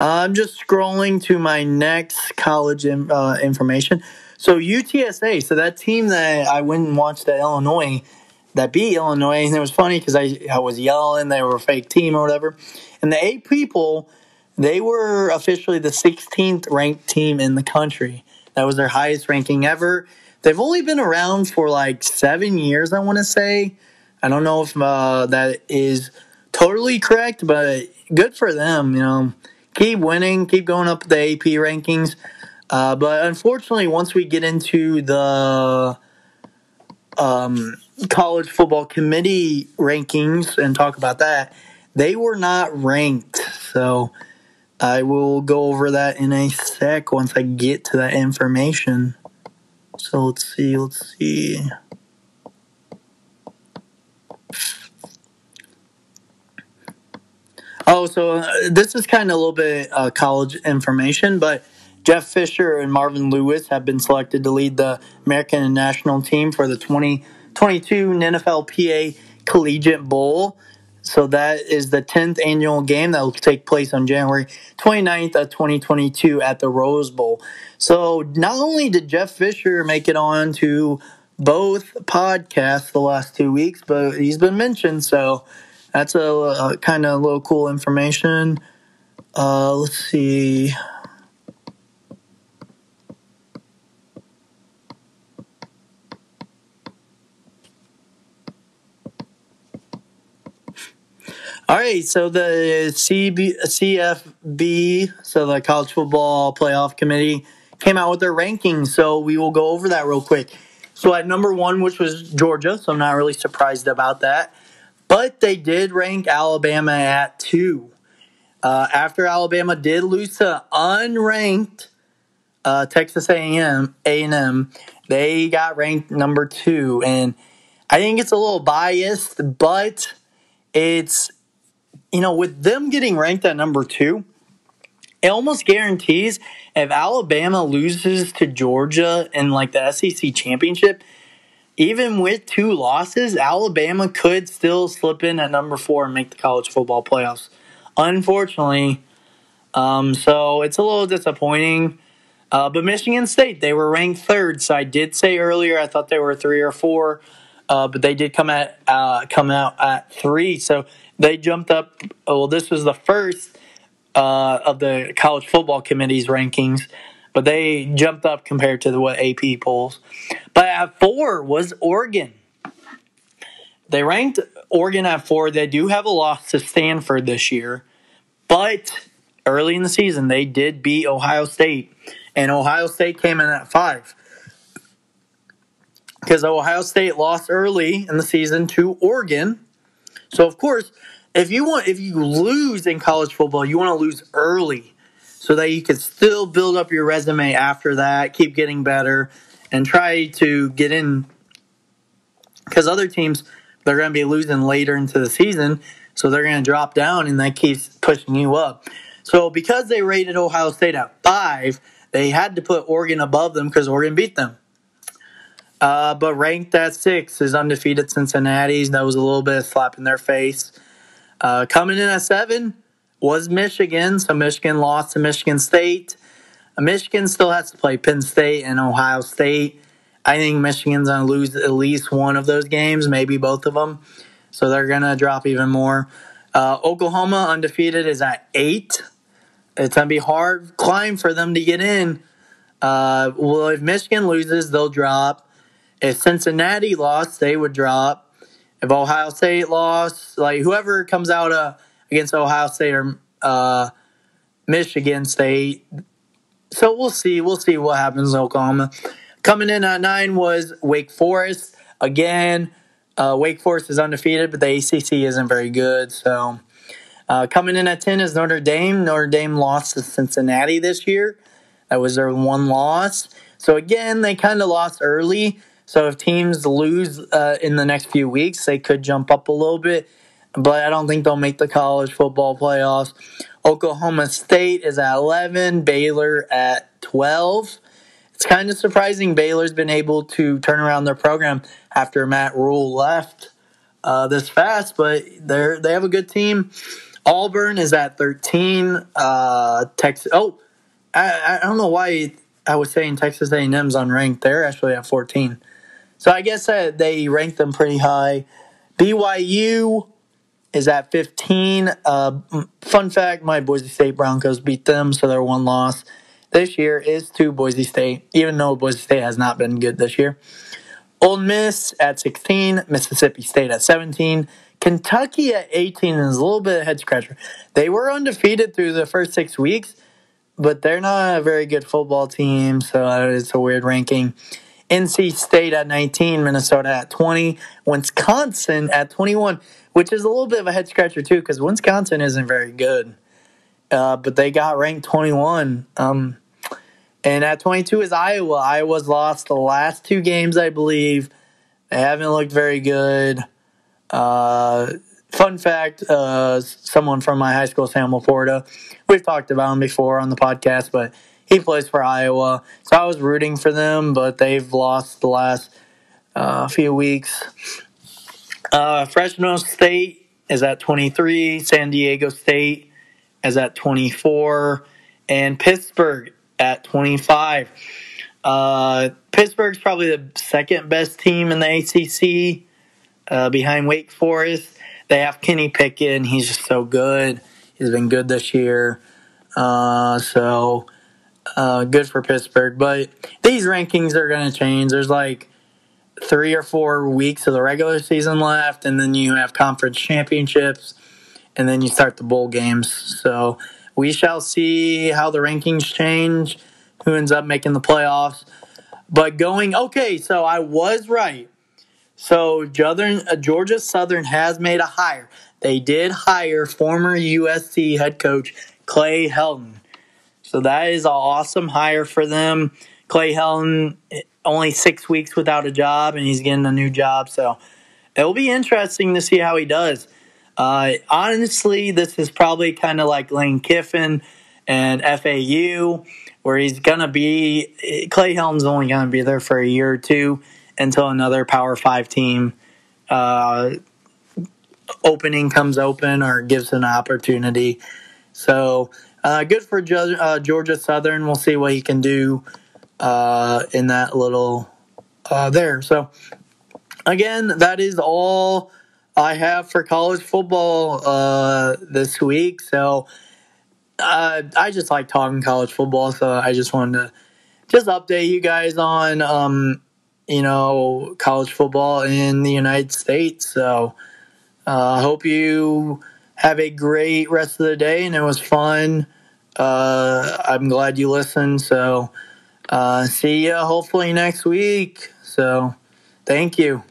I'm just scrolling to my next college in, uh, information. So UTSA, so that team that I went and watched at Illinois, that beat Illinois, and it was funny because I, I was yelling they were a fake team or whatever. And the eight people, they were officially the 16th ranked team in the country. That was their highest ranking ever. They've only been around for like seven years, I want to say. I don't know if uh, that is totally correct, but good for them. You know, keep winning, keep going up the AP rankings. Uh, but unfortunately, once we get into the um, college football committee rankings and talk about that, they were not ranked. So I will go over that in a sec once I get to that information. So let's see, let's see. Oh, so uh, this is kind of a little bit uh, college information, but Jeff Fisher and Marvin Lewis have been selected to lead the American and national team for the 2022 NFLPA Collegiate Bowl. So that is the 10th annual game that will take place on January 29th of 2022 at the Rose Bowl. So not only did Jeff Fisher make it on to both podcasts the last two weeks, but he's been mentioned. So that's a, a kind of little cool information. Uh, let's see. All right, so the CB, CFB, so the College Football Playoff Committee, came out with their rankings. So we will go over that real quick. So at number one, which was Georgia, so I'm not really surprised about that. But they did rank Alabama at two. Uh, after Alabama did lose to unranked uh, Texas A&M, A&M, they got ranked number two, and I think it's a little biased, but it's you know, with them getting ranked at number two, it almost guarantees if Alabama loses to Georgia in like the SEC championship, even with two losses, Alabama could still slip in at number four and make the college football playoffs. Unfortunately, um, so it's a little disappointing. Uh, but Michigan State, they were ranked third. So I did say earlier I thought they were three or four, uh, but they did come at uh, come out at three. So they jumped up. Well, this was the first uh, of the college football committee's rankings, but they jumped up compared to the, what AP polls. But four was Oregon. They ranked Oregon at four. They do have a loss to Stanford this year, but early in the season they did beat Ohio State, and Ohio State came in at five because Ohio State lost early in the season to Oregon. So of course, if you want if you lose in college football, you want to lose early so that you can still build up your resume after that, keep getting better and try to get in because other teams they're going to be losing later into the season, so they're going to drop down and that keeps pushing you up. So because they rated Ohio State at 5, they had to put Oregon above them because Oregon beat them. Uh, but ranked at six is undefeated Cincinnati's. That was a little bit of slap in their face. Uh, coming in at seven was Michigan. So Michigan lost to Michigan State. Michigan still has to play Penn State and Ohio State. I think Michigan's going to lose at least one of those games, maybe both of them. So they're going to drop even more. Uh, Oklahoma undefeated is at eight. It's going to be hard climb for them to get in. Uh, well, if Michigan loses, they'll drop. If Cincinnati lost, they would drop. If Ohio State lost, like whoever comes out uh, against Ohio State or uh, Michigan State, so we'll see. We'll see what happens in Oklahoma. Coming in at nine was Wake Forest. Again, uh, Wake Forest is undefeated, but the ACC isn't very good. So uh, coming in at 10 is Notre Dame. Notre Dame lost to Cincinnati this year. That was their one loss. So again, they kind of lost early. So if teams lose uh, in the next few weeks, they could jump up a little bit, but I don't think they'll make the college football playoffs. Oklahoma State is at 11, Baylor at 12. It's kind of surprising Baylor's been able to turn around their program after Matt Rhule left uh, this fast, but they're they have a good team. Auburn is at 13. Uh, Texas. Oh, I, I don't know why I was saying Texas A&M's unranked. They're actually at 14. So I guess that they ranked them pretty high. BYU is at 15. Uh, fun fact: my Boise State Broncos beat them, so their one loss this year is to Boise State, even though Boise State has not been good this year. Ole Miss at 16, Mississippi State at 17, Kentucky at 18 is a little bit of a head scratcher. They were undefeated through the first six weeks, but they're not a very good football team, so it's a weird ranking. NC State at 19, Minnesota at 20, Wisconsin at 21, which is a little bit of a head scratcher too, because Wisconsin isn't very good. Uh, but they got ranked 21. Um, and at 22 is Iowa. Iowa's lost the last two games, I believe. They haven't looked very good. Uh, fun fact uh, someone from my high school, Sam Laporta, we've talked about him before on the podcast, but he plays for Iowa. So I was rooting for them, but they've lost the last uh, few weeks. Uh, Fresno State is at 23, San Diego State is at 24, and Pittsburgh at 25. Uh, Pittsburgh's probably the second best team in the ACC uh, behind Wake Forest. They have Kenny Pickett, and he's just so good. He's been good this year. Uh, so uh, good for Pittsburgh. But these rankings are going to change. There's like three or four weeks of the regular season left, and then you have conference championships, and then you start the bowl games. So we shall see how the rankings change, who ends up making the playoffs. But going, okay, so I was right. So uh, Georgia Southern has made a hire. They did hire former USC head coach Clay Helton. So that is an awesome hire for them. Clay Helton, only six weeks without a job, and he's getting a new job. So it will be interesting to see how he does. Uh, honestly, this is probably kind of like Lane Kiffin and FAU, where he's going to be, Clay Helton's only going to be there for a year or two until another Power Five team uh, opening comes open or gives an opportunity. So uh, good for uh, Georgia Southern. We'll see what he can do uh, in that little uh, there. So, again, that is all I have for college football uh, this week. So, uh, I just like talking college football. So, I just wanted to just update you guys on, um, you know, college football in the United States. So, I hope you have a great rest of the day, and it was fun. Uh, I'm glad you listened. So, uh, see you hopefully next week. So, thank you.